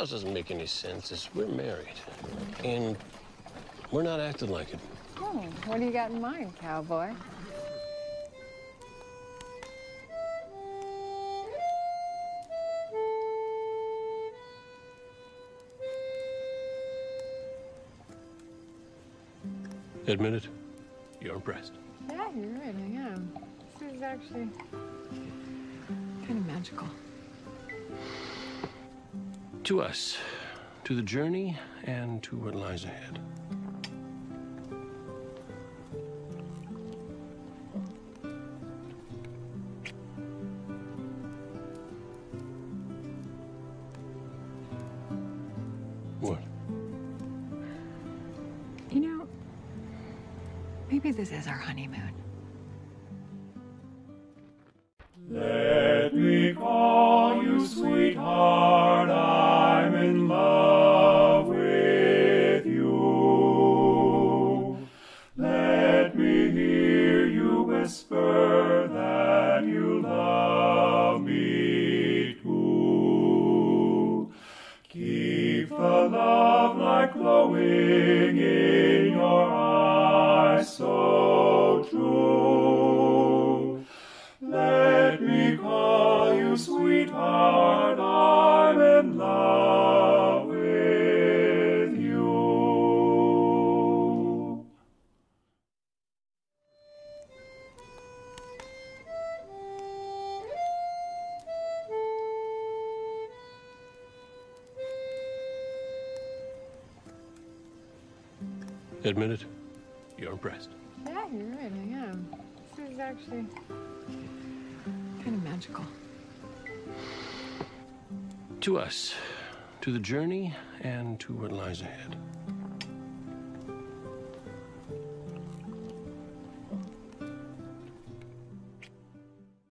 Miles doesn't make any sense. Is we're married, and we're not acting like it. Oh, what do you got in mind, cowboy? Admit it. You're impressed. Yeah, you're right, I am. This is actually kind of magical. To us, to the journey, and to what lies ahead. What? You know, maybe this is our honeymoon. Let whisper that you love me too. Keep the love light glowing in your eyes so true. Let me call you sweetheart, I'm in love Admit it. You're impressed. Yeah, you're right, I am. This is actually kind of magical. To us, to the journey, and to what lies ahead.